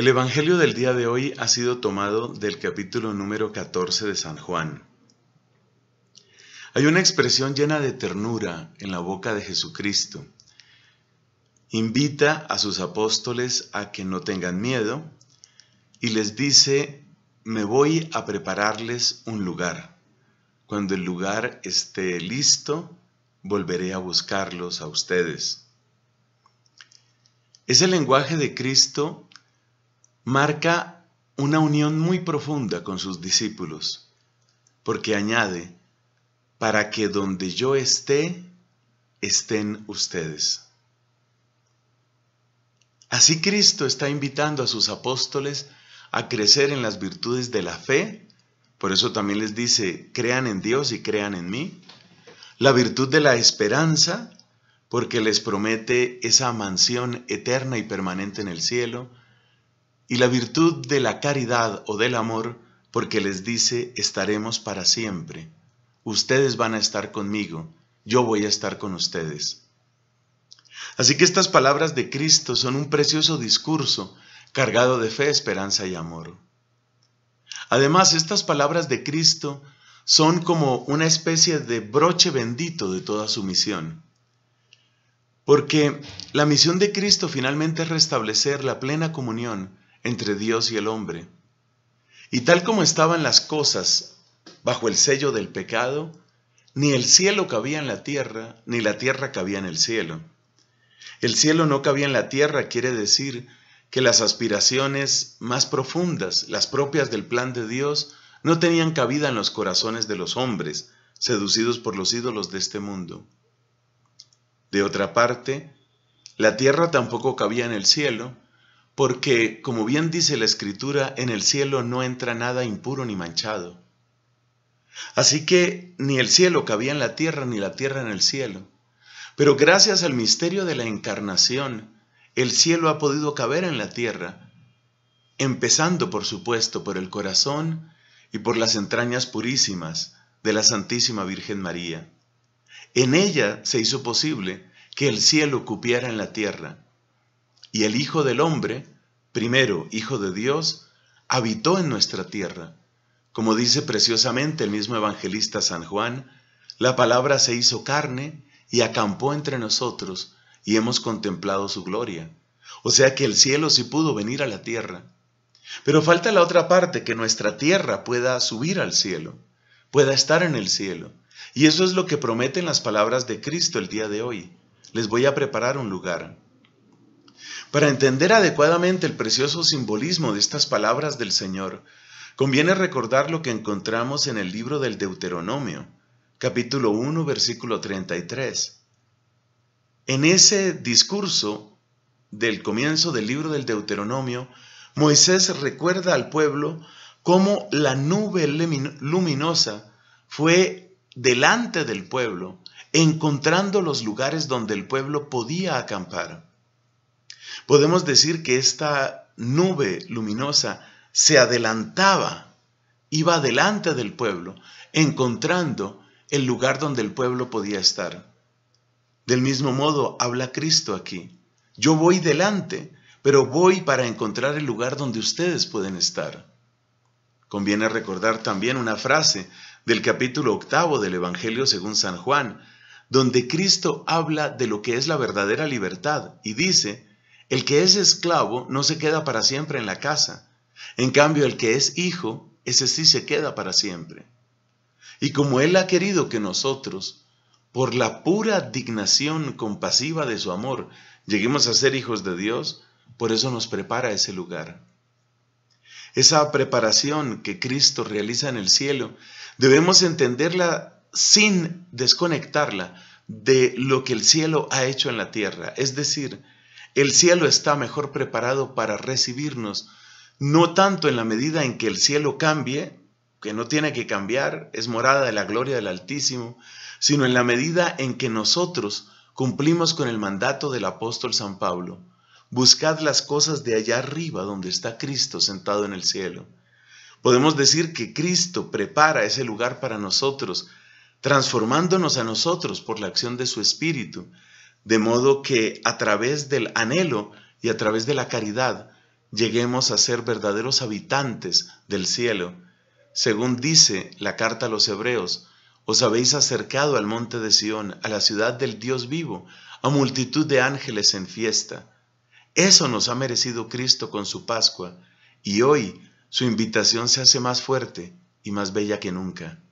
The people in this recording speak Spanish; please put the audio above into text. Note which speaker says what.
Speaker 1: El Evangelio del día de hoy ha sido tomado del capítulo número 14 de San Juan. Hay una expresión llena de ternura en la boca de Jesucristo. Invita a sus apóstoles a que no tengan miedo y les dice, me voy a prepararles un lugar. Cuando el lugar esté listo, volveré a buscarlos a ustedes. Ese lenguaje de Cristo marca una unión muy profunda con sus discípulos, porque añade, para que donde yo esté, estén ustedes. Así Cristo está invitando a sus apóstoles a crecer en las virtudes de la fe, por eso también les dice, crean en Dios y crean en mí, la virtud de la esperanza, porque les promete esa mansión eterna y permanente en el cielo, y la virtud de la caridad o del amor, porque les dice, estaremos para siempre. Ustedes van a estar conmigo, yo voy a estar con ustedes. Así que estas palabras de Cristo son un precioso discurso cargado de fe, esperanza y amor. Además, estas palabras de Cristo son como una especie de broche bendito de toda su misión. Porque la misión de Cristo finalmente es restablecer la plena comunión entre Dios y el hombre. Y tal como estaban las cosas bajo el sello del pecado, ni el cielo cabía en la tierra, ni la tierra cabía en el cielo. El cielo no cabía en la tierra quiere decir que las aspiraciones más profundas, las propias del plan de Dios, no tenían cabida en los corazones de los hombres, seducidos por los ídolos de este mundo. De otra parte, la tierra tampoco cabía en el cielo, porque, como bien dice la Escritura, en el cielo no entra nada impuro ni manchado. Así que ni el cielo cabía en la tierra, ni la tierra en el cielo. Pero gracias al misterio de la encarnación, el cielo ha podido caber en la tierra, empezando, por supuesto, por el corazón y por las entrañas purísimas de la Santísima Virgen María. En ella se hizo posible que el cielo cupiera en la tierra y el Hijo del Hombre, primero Hijo de Dios, habitó en nuestra tierra. Como dice preciosamente el mismo evangelista San Juan, la palabra se hizo carne y acampó entre nosotros y hemos contemplado su gloria. O sea que el cielo sí pudo venir a la tierra. Pero falta la otra parte, que nuestra tierra pueda subir al cielo, pueda estar en el cielo. Y eso es lo que prometen las palabras de Cristo el día de hoy. Les voy a preparar un lugar. Para entender adecuadamente el precioso simbolismo de estas palabras del Señor, conviene recordar lo que encontramos en el libro del Deuteronomio, capítulo 1, versículo 33. En ese discurso del comienzo del libro del Deuteronomio, Moisés recuerda al pueblo cómo la nube luminosa fue delante del pueblo, encontrando los lugares donde el pueblo podía acampar. Podemos decir que esta nube luminosa se adelantaba, iba delante del pueblo, encontrando el lugar donde el pueblo podía estar. Del mismo modo habla Cristo aquí. Yo voy delante, pero voy para encontrar el lugar donde ustedes pueden estar. Conviene recordar también una frase del capítulo octavo del Evangelio según San Juan, donde Cristo habla de lo que es la verdadera libertad y dice, el que es esclavo no se queda para siempre en la casa. En cambio, el que es hijo, ese sí se queda para siempre. Y como Él ha querido que nosotros, por la pura dignación compasiva de su amor, lleguemos a ser hijos de Dios, por eso nos prepara ese lugar. Esa preparación que Cristo realiza en el cielo, debemos entenderla sin desconectarla de lo que el cielo ha hecho en la tierra. Es decir, el cielo está mejor preparado para recibirnos, no tanto en la medida en que el cielo cambie, que no tiene que cambiar, es morada de la gloria del Altísimo, sino en la medida en que nosotros cumplimos con el mandato del apóstol San Pablo. Buscad las cosas de allá arriba donde está Cristo sentado en el cielo. Podemos decir que Cristo prepara ese lugar para nosotros, transformándonos a nosotros por la acción de su Espíritu, de modo que a través del anhelo y a través de la caridad lleguemos a ser verdaderos habitantes del cielo. Según dice la carta a los hebreos, os habéis acercado al monte de Sión, a la ciudad del Dios vivo, a multitud de ángeles en fiesta. Eso nos ha merecido Cristo con su Pascua, y hoy su invitación se hace más fuerte y más bella que nunca.